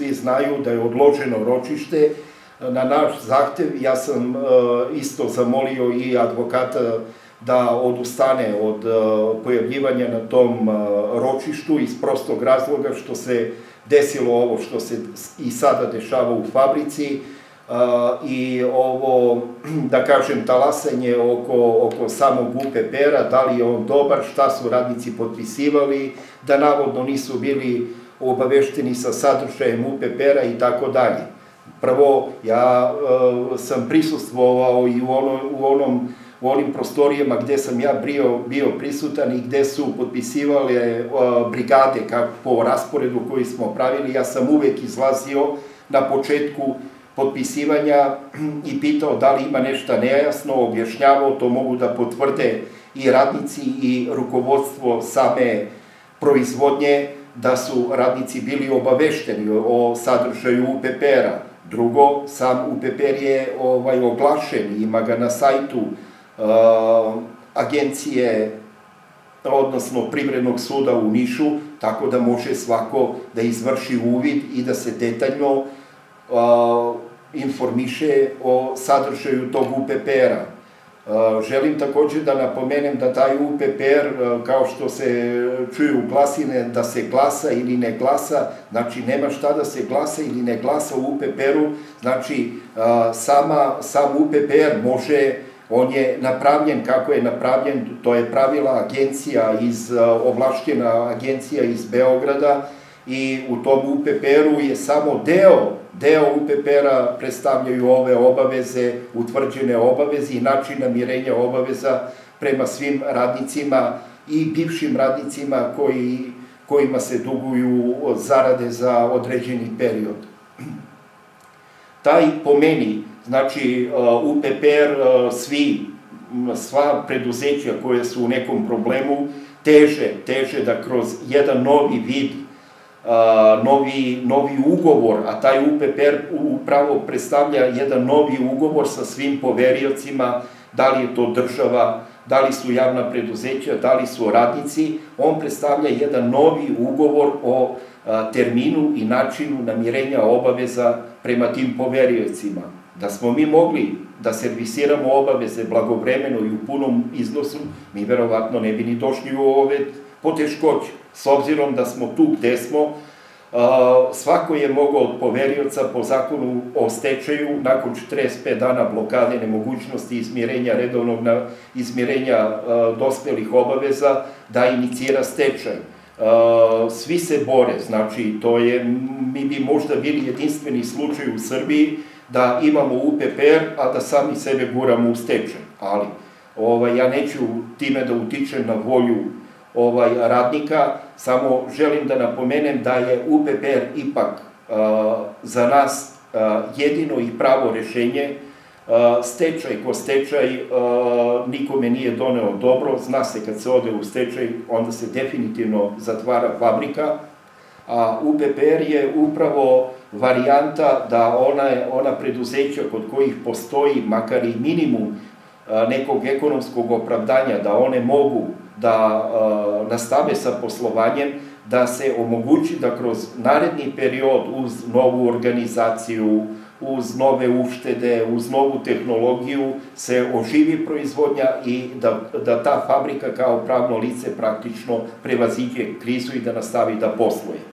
svi znaju da je odloženo ročište na naš zahtev. Ja sam isto zamolio i advokata da odustane od pojavljivanja na tom ročištu iz prostog razloga što se desilo ovo što se i sada dešava u fabrici i ovo, da kažem, talasanje oko, oko samog UPPR-a, da li je on dobar, šta su radnici potpisivali, da navodno nisu bili obavešteni sa sadržajem UPPR-a i tako dalje. Prvo, ja e, sam prisustvovao i u, ono, u onom u onim prostorijama gde sam ja bio, bio prisutan i gde su potpisivale uh, brigade kako, po rasporedu koji smo pravili, ja sam uvek izlazio na početku potpisivanja i pitao da li ima nešto nejasno, objašnjavao, to mogu da potvrde i radnici i rukovodstvo same proizvodnje, da su radnici bili obavešteni o sadržaju UPPR-a. Drugo, sam UPPR je ovaj, oglašen, ima ga na sajtu uh, agencije odnosno Privrednog suda u Nišu, tako da može svako da izvrši uvid i da se detaljno uh, informiše o sadržaju tog UPPR-a. Želim takođe da napomenem da taj UPPR, kao što se čuju glasine, da se glasa ili ne glasa, znači nema šta da se glasa ili ne glasa u UPPR-u, znači sama, sam UPPR može On je napravljen kako je napravljen, to je pravila agencija iz, ovlašćena agencija iz Beograda i u tom UPPR-u je samo deo Deo UPPR-a predstavljaju ove obaveze, utvrđene obaveze i način namirenja obaveza prema svim radnicima i bivšim radnicima koji, kojima se duguju zarade za određeni period. Taj po meni, znači UPPR, svi, sva preduzeća koje su u nekom problemu, teže, teže da kroz jedan novi vid novi, novi ugovor, a taj UPPR upravo predstavlja jedan novi ugovor sa svim poveriocima, da li je to država, da li su javna preduzeća, da li su radnici, on predstavlja jedan novi ugovor o terminu i načinu namirenja obaveza prema tim poveriocima. Da smo mi mogli da servisiramo obaveze blagovremeno i u punom iznosu, mi verovatno ne bi ni došli u ove poteškoće. S obzirom da smo tu gde smo, svako je mogao od poverioca po zakonu o stečaju nakon 45 dana blokade nemogućnosti izmirenja redovnog izmirenja dospelih obaveza da inicira stečaj. Svi se bore, znači to je, mi bi možda bili jedinstveni slučaj u Srbiji da imamo UPPR, a da sami sebe guramo u stečaj. Ali, ovaj, ja neću time da utičem na volju ovaj radnika, samo želim da napomenem da je UPPR ipak za nas jedino i pravo rešenje, stečaj ko stečaj nikome nije doneo dobro, zna se kad se ode u stečaj, onda se definitivno zatvara fabrika, a UPPR je upravo varijanta da ona, ona preduzeća kod kojih postoji makar i minimum nekog ekonomskog opravdanja, da one mogu da nastave sa poslovanjem, da se omogući da kroz naredni period uz novu organizaciju, uz nove uštede, uz novu tehnologiju se oživi proizvodnja i da, da ta fabrika kao pravno lice praktično prevaziđe krizu i da nastavi da posluje.